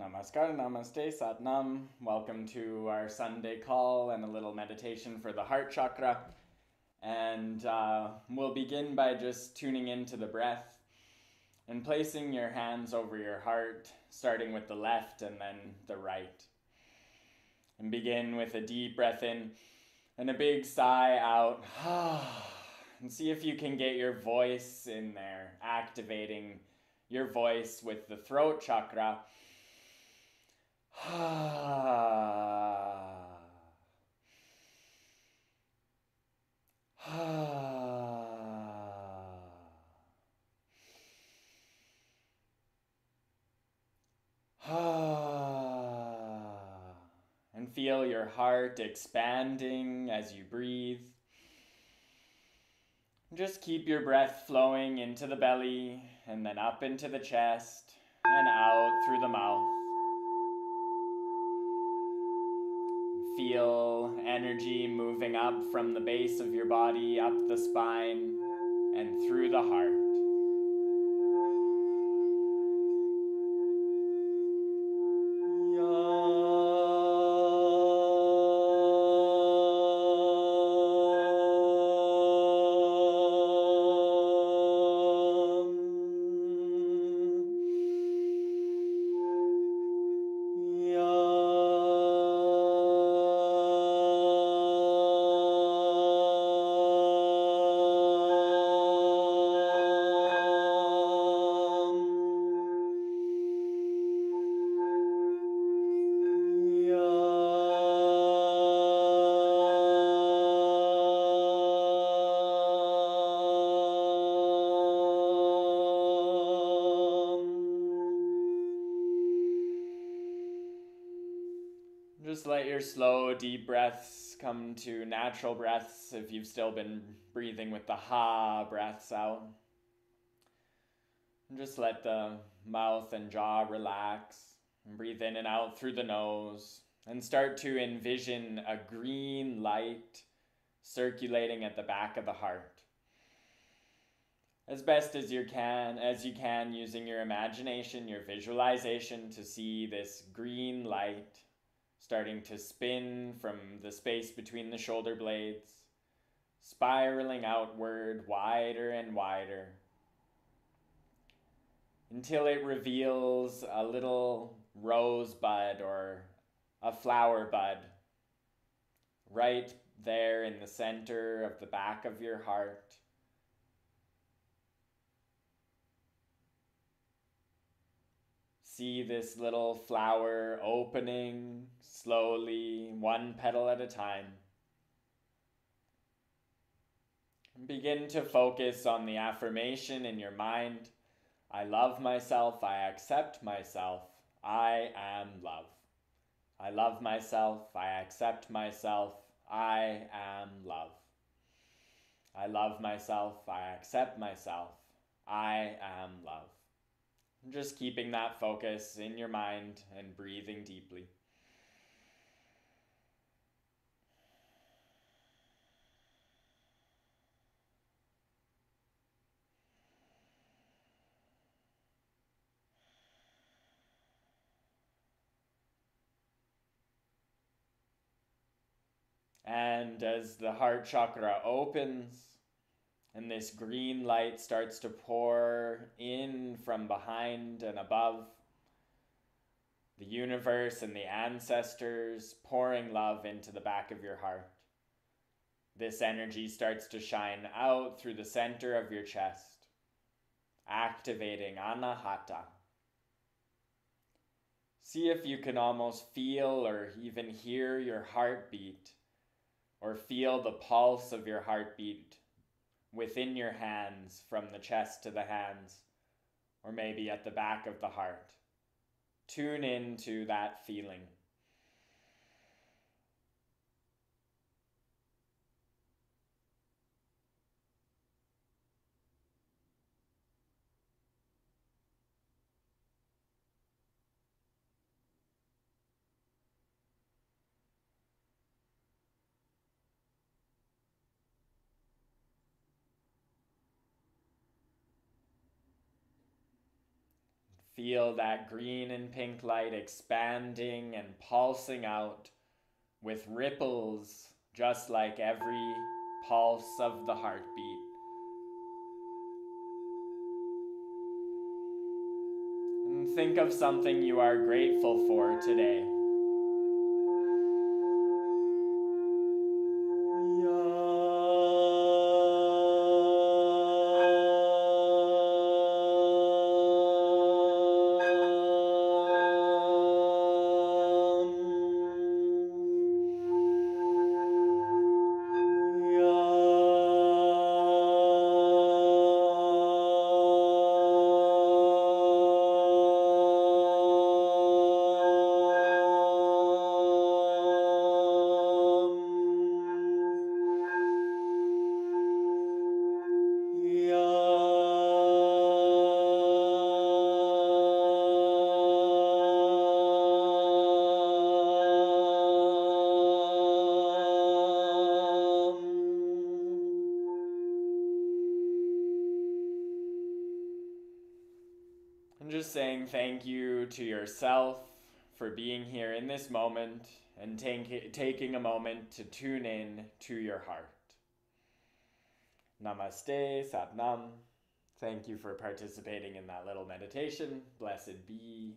Namaskar, Namaste, Satnam. Welcome to our Sunday call and a little meditation for the heart chakra. And uh, we'll begin by just tuning into the breath and placing your hands over your heart, starting with the left and then the right. And begin with a deep breath in and a big sigh out. and see if you can get your voice in there, activating your voice with the throat chakra. and feel your heart expanding as you breathe. Just keep your breath flowing into the belly and then up into the chest and out through the mouth. Feel energy moving up from the base of your body, up the spine, and through the heart. Just let your slow, deep breaths come to natural breaths if you've still been breathing with the ha breaths out. And just let the mouth and jaw relax. And breathe in and out through the nose. And start to envision a green light circulating at the back of the heart. As best as you can, as you can, using your imagination, your visualization to see this green light starting to spin from the space between the shoulder blades, spiraling outward wider and wider until it reveals a little rosebud or a flower bud right there in the center of the back of your heart. See this little flower opening slowly, one petal at a time. Begin to focus on the affirmation in your mind I love myself, I accept myself, I am love. I love myself, I accept myself, I am love. I love myself, I accept myself, I am love. Just keeping that focus in your mind and breathing deeply. And as the heart chakra opens and this green light starts to pour in from behind and above, the universe and the ancestors pouring love into the back of your heart. This energy starts to shine out through the center of your chest, activating Anahata. See if you can almost feel or even hear your heartbeat or feel the pulse of your heartbeat within your hands from the chest to the hands, or maybe at the back of the heart. Tune into that feeling. Feel that green and pink light expanding and pulsing out with ripples, just like every pulse of the heartbeat. And think of something you are grateful for today. Just saying thank you to yourself for being here in this moment and take, taking a moment to tune in to your heart. Namaste, Sat Nam. Thank you for participating in that little meditation. Blessed be.